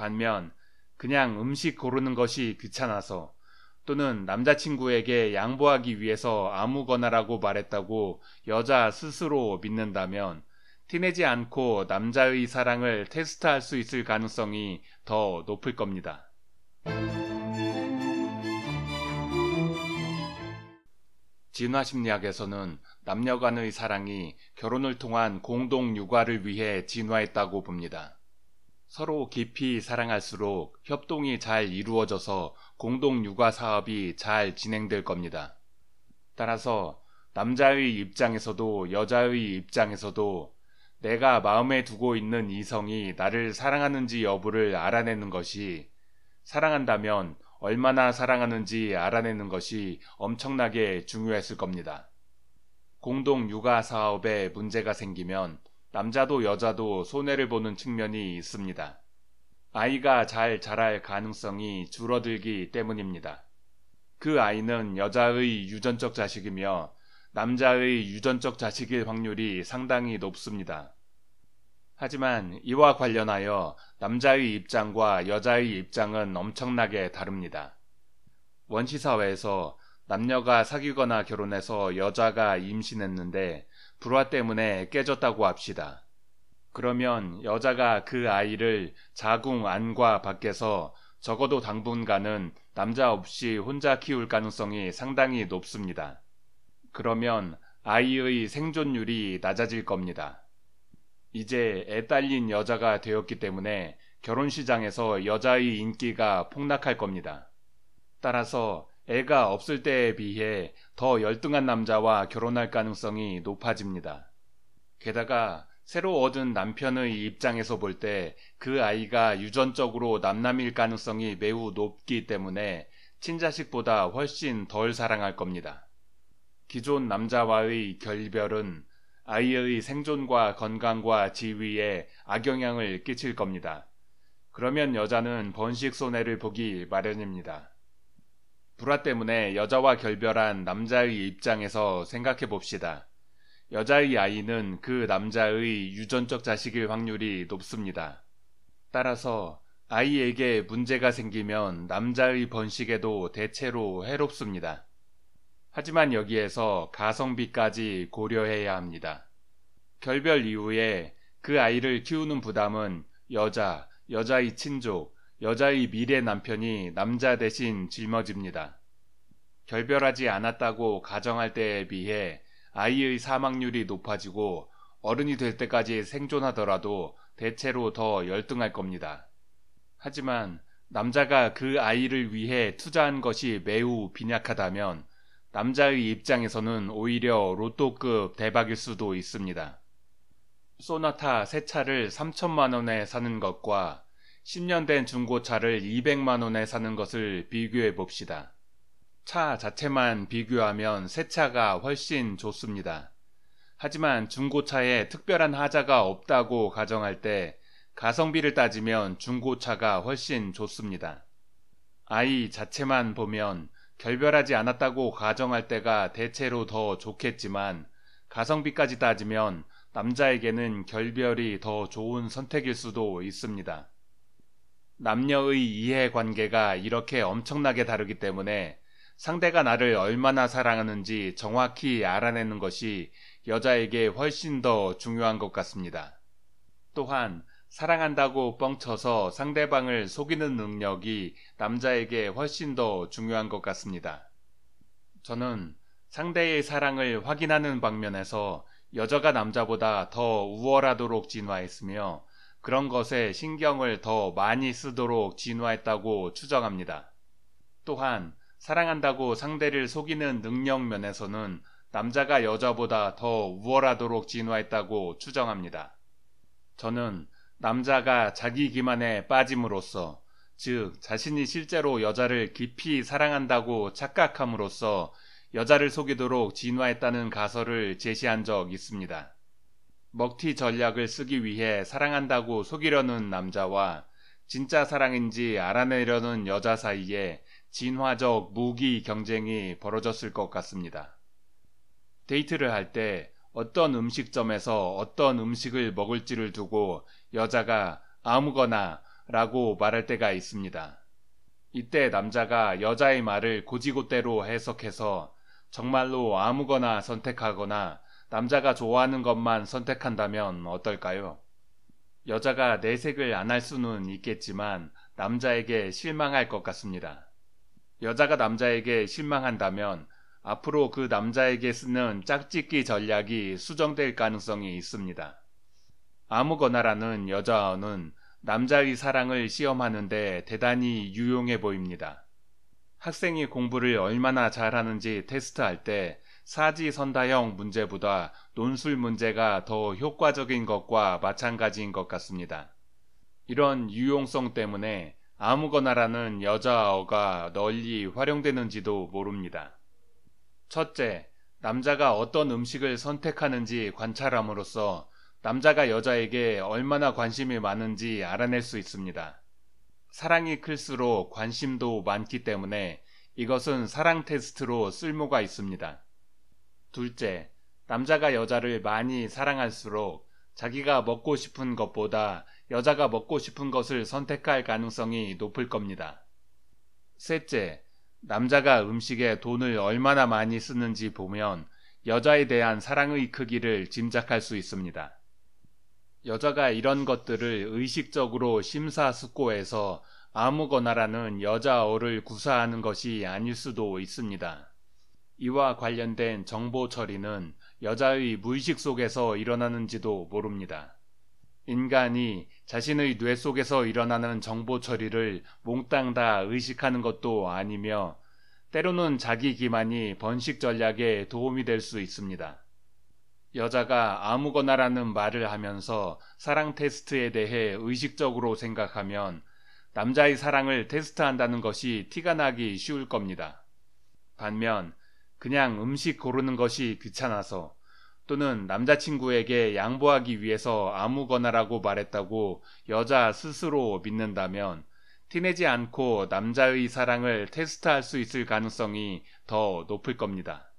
반면 그냥 음식 고르는 것이 귀찮아서 또는 남자친구에게 양보하기 위해서 아무거나라고 말했다고 여자 스스로 믿는다면 티내지 않고 남자의 사랑을 테스트할 수 있을 가능성이 더 높을 겁니다. 진화 심리학에서는 남녀 간의 사랑이 결혼을 통한 공동 육아를 위해 진화했다고 봅니다. 서로 깊이 사랑할수록 협동이 잘 이루어져서 공동 육아 사업이 잘 진행될 겁니다. 따라서 남자의 입장에서도 여자의 입장에서도 내가 마음에 두고 있는 이성이 나를 사랑하는지 여부를 알아내는 것이 사랑한다면 얼마나 사랑하는지 알아내는 것이 엄청나게 중요했을 겁니다. 공동 육아 사업에 문제가 생기면 남자도 여자도 손해를 보는 측면이 있습니다. 아이가 잘 자랄 가능성이 줄어들기 때문입니다. 그 아이는 여자의 유전적 자식이며 남자의 유전적 자식일 확률이 상당히 높습니다. 하지만 이와 관련하여 남자의 입장과 여자의 입장은 엄청나게 다릅니다. 원시사회에서 남녀가 사귀거나 결혼해서 여자가 임신했는데 불화 때문에 깨졌다고 합시다. 그러면 여자가 그 아이를 자궁 안과 밖에서 적어도 당분간은 남자 없이 혼자 키울 가능성이 상당히 높습니다. 그러면 아이의 생존율이 낮아질 겁니다. 이제 애 딸린 여자가 되었기 때문에 결혼 시장에서 여자의 인기가 폭락할 겁니다. 따라서 애가 없을 때에 비해 더 열등한 남자와 결혼할 가능성이 높아집니다. 게다가 새로 얻은 남편의 입장에서 볼 때 그 아이가 유전적으로 남남일 가능성이 매우 높기 때문에 친자식보다 훨씬 덜 사랑할 겁니다. 기존 남자와의 결별은 아이의 생존과 건강과 지위에 악영향을 끼칠 겁니다. 그러면 여자는 번식 손해를 보기 마련입니다. 불화 때문에 여자와 결별한 남자의 입장에서 생각해 봅시다. 여자의 아이는 그 남자의 유전적 자식일 확률이 높습니다. 따라서 아이에게 문제가 생기면 남자의 번식에도 대체로 해롭습니다. 하지만 여기에서 가성비까지 고려해야 합니다. 결별 이후에 그 아이를 키우는 부담은 여자, 여자의 친족, 여자의 미래 남편이 남자 대신 짊어집니다. 결별하지 않았다고 가정할 때에 비해 아이의 사망률이 높아지고 어른이 될 때까지 생존하더라도 대체로 더 열등할 겁니다. 하지만 남자가 그 아이를 위해 투자한 것이 매우 빈약하다면 남자의 입장에서는 오히려 로또급 대박일 수도 있습니다. 소나타 새 차를 3천만 원에 사는 것과 10년 된 중고차를 200만 원에 사는 것을 비교해 봅시다. 차 자체만 비교하면 새 차가 훨씬 좋습니다. 하지만 중고차에 특별한 하자가 없다고 가정할 때 가성비를 따지면 중고차가 훨씬 좋습니다. 아이 자체만 보면 결별하지 않았다고 가정할 때가 대체로 더 좋겠지만 가성비까지 따지면 남자에게는 결별이 더 좋은 선택일 수도 있습니다. 남녀의 이해관계가 이렇게 엄청나게 다르기 때문에 상대가 나를 얼마나 사랑하는지 정확히 알아내는 것이 여자에게 훨씬 더 중요한 것 같습니다. 또한 사랑한다고 뻥쳐서 상대방을 속이는 능력이 남자에게 훨씬 더 중요한 것 같습니다. 저는 상대의 사랑을 확인하는 방면에서 여자가 남자보다 더 우월하도록 진화했으며 그런 것에 신경을 더 많이 쓰도록 진화했다고 추정합니다. 또한 사랑한다고 상대를 속이는 능력 면에서는 남자가 여자보다 더 우월하도록 진화했다고 추정합니다. 저는 남자가 자기 기만에 빠짐으로써, 즉, 자신이 실제로 여자를 깊이 사랑한다고 착각함으로써 여자를 속이도록 진화했다는 가설을 제시한 적 있습니다. 먹튀 전략을 쓰기 위해 사랑한다고 속이려는 남자와 진짜 사랑인지 알아내려는 여자 사이에 진화적 무기 경쟁이 벌어졌을 것 같습니다. 데이트를 할 때 어떤 음식점에서 어떤 음식을 먹을지를 두고 여자가 아무거나 라고 말할 때가 있습니다. 이때 남자가 여자의 말을 고지고대로 해석해서 정말로 아무거나 선택하거나 남자가 좋아하는 것만 선택한다면 어떨까요? 여자가 내색을 안 할 수는 있겠지만 남자에게 실망할 것 같습니다. 여자가 남자에게 실망한다면 앞으로 그 남자에게 쓰는 짝짓기 전략이 수정될 가능성이 있습니다. 아무거나라는 여자어는 남자의 사랑을 시험하는데 대단히 유용해 보입니다. 학생이 공부를 얼마나 잘하는지 테스트할 때 사지선다형 문제보다 논술 문제가 더 효과적인 것과 마찬가지인 것 같습니다. 이런 유용성 때문에 아무거나라는 여자어가 널리 활용되는지도 모릅니다. 첫째, 남자가 어떤 음식을 선택하는지 관찰함으로써 남자가 여자에게 얼마나 관심이 많은지 알아낼 수 있습니다. 사랑이 클수록 관심도 많기 때문에 이것은 사랑 테스트로 쓸모가 있습니다. 둘째, 남자가 여자를 많이 사랑할수록 자기가 먹고 싶은 것보다 여자가 먹고 싶은 것을 선택할 가능성이 높을 겁니다. 셋째, 남자가 음식에 돈을 얼마나 많이 쓰는지 보면 여자에 대한 사랑의 크기를 짐작할 수 있습니다. 여자가 이런 것들을 의식적으로 심사숙고해서 아무거나라는 여자어를 구사하는 것이 아닐 수도 있습니다. 이와 관련된 정보 처리는 여자의 무의식 속에서 일어나는지도 모릅니다. 인간이 자신의 뇌 속에서 일어나는 정보 처리를 몽땅 다 의식하는 것도 아니며 때로는 자기 기만이 번식 전략에 도움이 될 수 있습니다. 여자가 아무거나라는 말을 하면서 사랑 테스트에 대해 의식적으로 생각하면 남자의 사랑을 테스트한다는 것이 티가 나기 쉬울 겁니다. 반면 그냥 음식 고르는 것이 귀찮아서 또는 남자친구에게 양보하기 위해서 아무거나라고 말했다고 여자 스스로 믿는다면 티내지 않고 남자의 사랑을 테스트할 수 있을 가능성이 더 높을 겁니다.